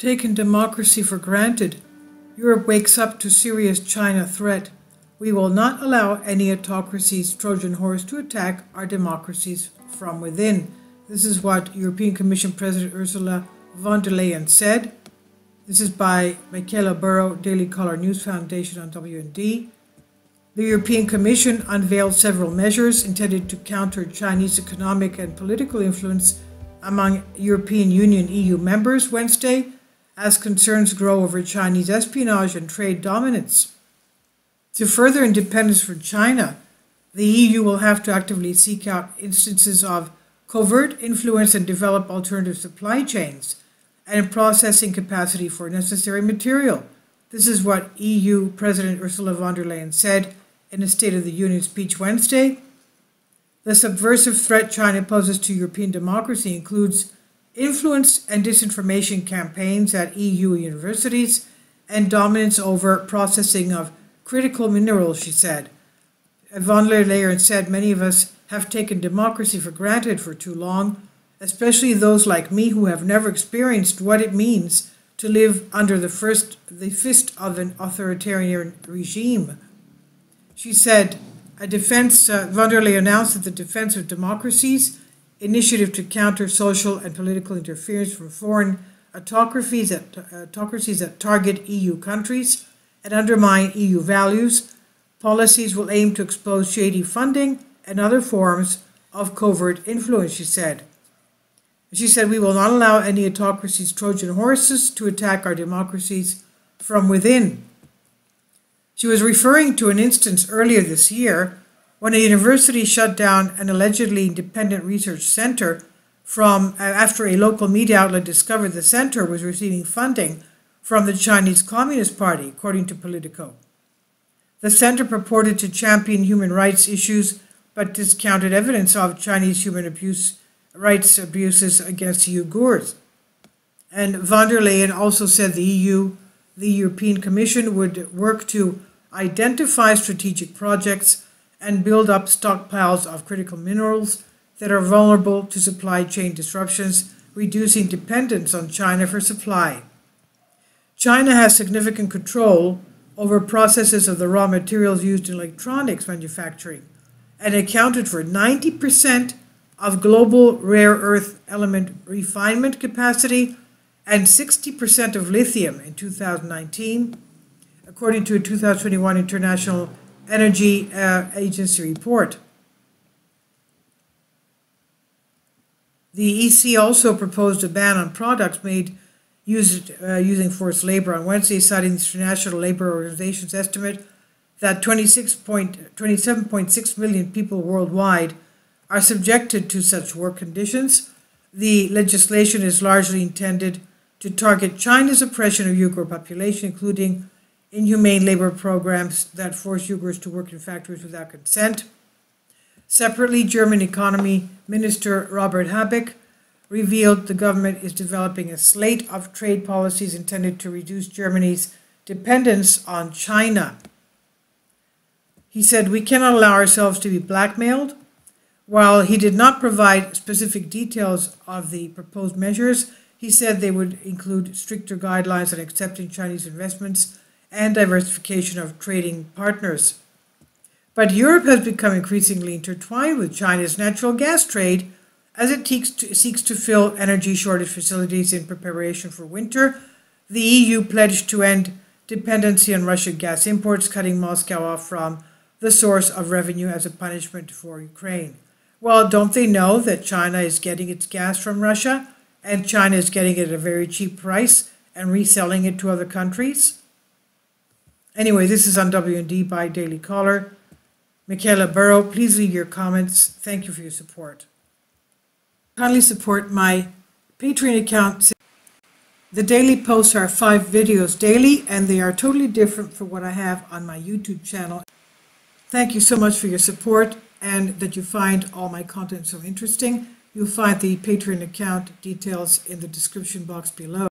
taken democracy for granted. Europe wakes up to serious China threat. We will not allow any autocracy's Trojan horse to attack our democracies from within. This is what European Commission President Ursula von der Leyen said. This is by Micaela Burrow, Daily Caller News Foundation on WND. The European Commission unveiled several measures intended to counter Chinese economic and political influence among European Union EU members Wednesday as concerns grow over Chinese espionage and trade dominance. To further independence from China, the EU will have to actively seek out instances of covert influence and develop alternative supply chains and processing capacity for necessary material. This is what EU President Ursula von der Leyen said in a State of the Union speech Wednesday. The subversive threat China poses to European democracy includes influence and disinformation campaigns at EU universities and dominance over processing of critical minerals, she said. Von der Leyen said many of us have taken democracy for granted for too long, especially those like me who have never experienced what it means to live under the first the fist of an authoritarian regime. She said, a defense, uh, von der Leyen announced that the Defense of Democracies initiative to counter social and political interference from foreign autocracies that, autocracies that target EU countries and undermine EU values. Policies will aim to expose shady funding and other forms of covert influence, she said. She said, We will not allow any autocracy's Trojan horses to attack our democracies from within. She was referring to an instance earlier this year when a university shut down an allegedly independent research center from after a local media outlet discovered the center was receiving funding from the Chinese Communist Party, according to Politico. The center purported to champion human rights issues but discounted evidence of Chinese human abuse, rights abuses against Uyghurs. And von der Leyen also said the EU, the European Commission, would work to identify strategic projects and build up stockpiles of critical minerals that are vulnerable to supply chain disruptions, reducing dependence on China for supply. China has significant control over processes of the raw materials used in electronics manufacturing and accounted for 90% of global rare earth element refinement capacity and 60% of lithium in 2019 according to a 2021 International Energy uh, Agency report. The EC also proposed a ban on products made used, uh, using forced labor on Wednesday, citing the International Labor Organization's estimate that 27.6 million people worldwide are subjected to such work conditions. The legislation is largely intended to target China's oppression of Uyghur population, including inhumane labor programs that force Uyghurs to work in factories without consent. Separately, German Economy Minister Robert Habeck revealed the government is developing a slate of trade policies intended to reduce Germany's dependence on China. He said, We cannot allow ourselves to be blackmailed. While he did not provide specific details of the proposed measures, he said they would include stricter guidelines on accepting Chinese investments and diversification of trading partners. But Europe has become increasingly intertwined with China's natural gas trade as it seeks to fill energy shortage facilities in preparation for winter. The EU pledged to end dependency on Russian gas imports, cutting Moscow off from the source of revenue as a punishment for Ukraine. Well, don't they know that China is getting its gas from Russia and China is getting it at a very cheap price and reselling it to other countries? Anyway, this is on WND by Daily Caller. Micaela Burrow, please leave your comments. Thank you for your support. Kindly support my Patreon account. The daily posts are five videos daily, and they are totally different from what I have on my YouTube channel. Thank you so much for your support and that you find all my content so interesting. You'll find the Patreon account details in the description box below.